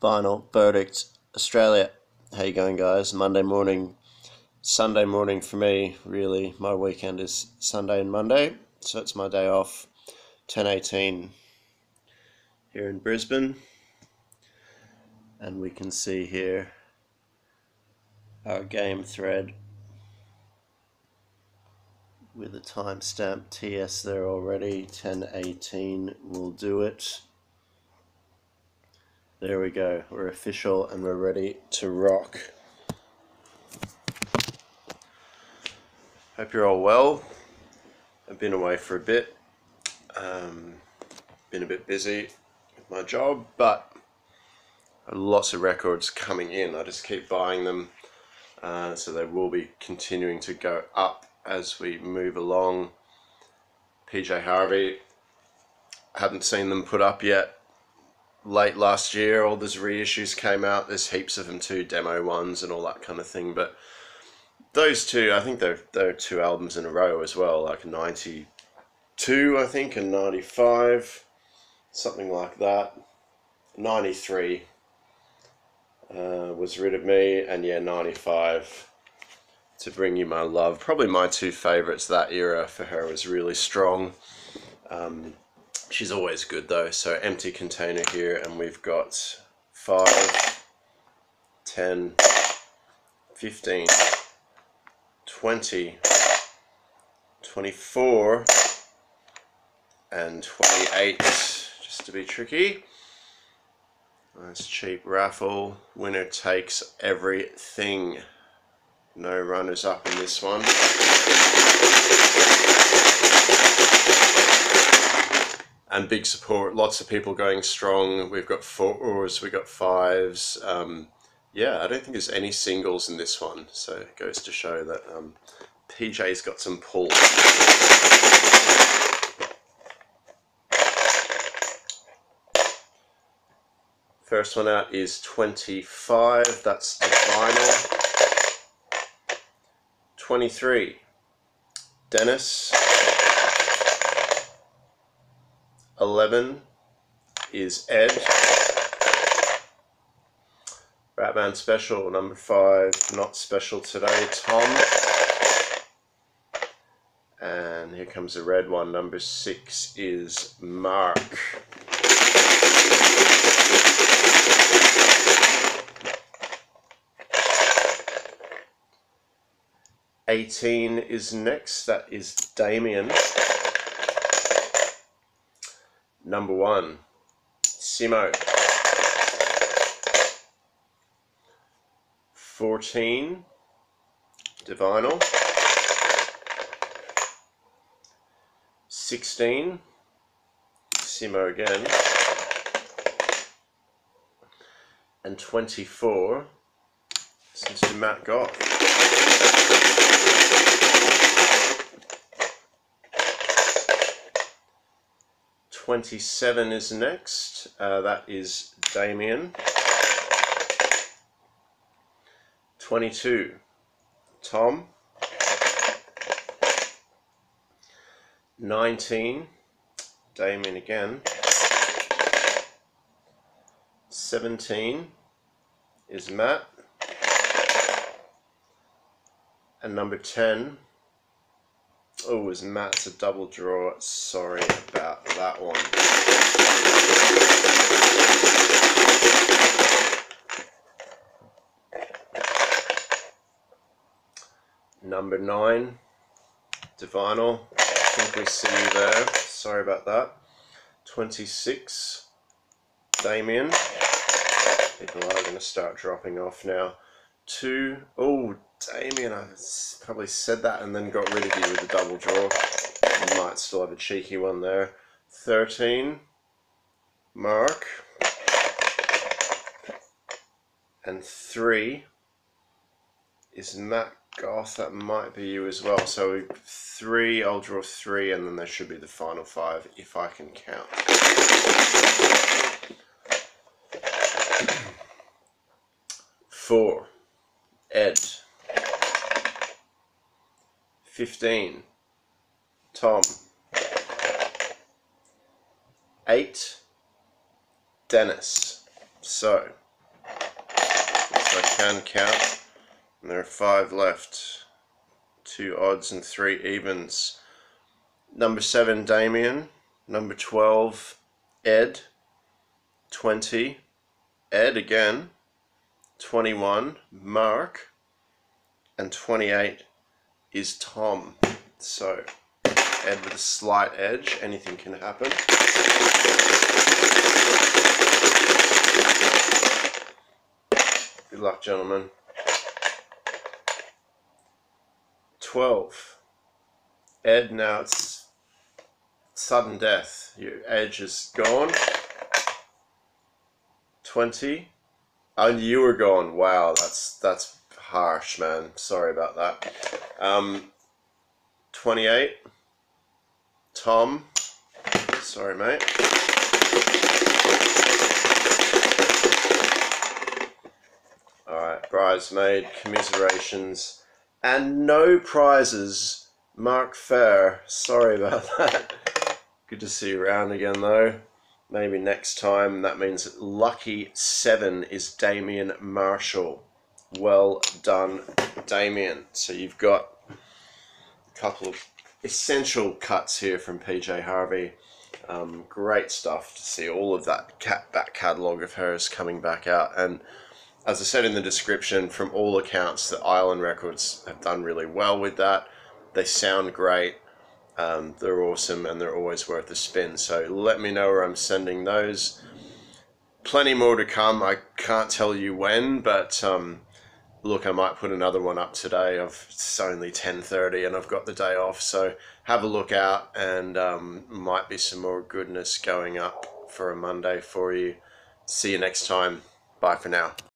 Final verdict, Australia. How you going, guys? Monday morning, Sunday morning for me. Really, my weekend is Sunday and Monday, so it's my day off. Ten eighteen here in Brisbane, and we can see here our game thread with a timestamp TS there already. Ten eighteen will do it. There we go. We're official and we're ready to rock. Hope you're all well. I've been away for a bit. Um, been a bit busy with my job, but lots of records coming in. I just keep buying them, uh, so they will be continuing to go up as we move along. PJ Harvey, haven't seen them put up yet late last year, all those reissues came out. There's heaps of them too, demo ones and all that kind of thing. But those two, I think they're they're two albums in a row as well, like ninety two, I think, and ninety five, something like that. Ninety three uh, was rid of me, and yeah, ninety five. To bring you my love, probably my two favorites that era for her was really strong. Um, She's always good though. So empty container here and we've got 5, 10, 15, 20, 24 and 28 just to be tricky. Nice cheap raffle. Winner takes everything. No runners up in this one. And big support. Lots of people going strong. We've got fours, we've got fives. Um, yeah, I don't think there's any singles in this one, so it goes to show that um, PJ's got some pull. First one out is 25, that's the final. 23, Dennis. 11 is Ed. Batman Special, number 5, not special today, Tom. And here comes the red one, number 6 is Mark. Eighteen is next. That is Damien. Number one, Simo. 14, Divinal. 16, Simo again. And 24, since Matt Goff. 27 is next. Uh, that is Damien. 22, Tom. 19, Damien again. 17 is Matt. And number 10 Oh, is Matt's a double draw? Sorry about that one. Number nine, Divinal. I think we see you there. Sorry about that. 26, Damien. People are going to start dropping off now. Two, oh, Damien, I probably said that and then got rid of you with a double draw. Might still have a cheeky one there. 13, Mark. And 3 is Matt Goth. That might be you as well. So 3, I'll draw 3 and then there should be the final 5 if I can count. 4, Ed. 15. Tom. 8. Dennis. So, I can count. And there are five left. Two odds and three evens. Number seven, Damien. Number 12, Ed. 20, Ed again. 21, Mark. And 28 is Tom. So, Ed with a slight edge. Anything can happen. Good luck, gentlemen. 12. Ed, now it's sudden death. Your edge is gone. 20. And you were gone. Wow, that's that's harsh, man. Sorry about that. Um, 28. Tom. Sorry, mate. Alright, bridesmaid, commiserations, and no prizes. Mark Fair. Sorry about that. Good to see you around again, though. Maybe next time. That means lucky seven is Damien Marshall. Well done, Damien. So you've got a couple of essential cuts here from PJ Harvey. Um, great stuff to see all of that cat back catalogue of hers coming back out. And as I said in the description, from all accounts, the Island Records have done really well with that. They sound great. Um, they're awesome and they're always worth a spin. So let me know where I'm sending those. Plenty more to come. I can't tell you when, but um, look, I might put another one up today. Of it's only ten thirty, and I've got the day off, so have a look out, and um, might be some more goodness going up for a Monday for you. See you next time. Bye for now.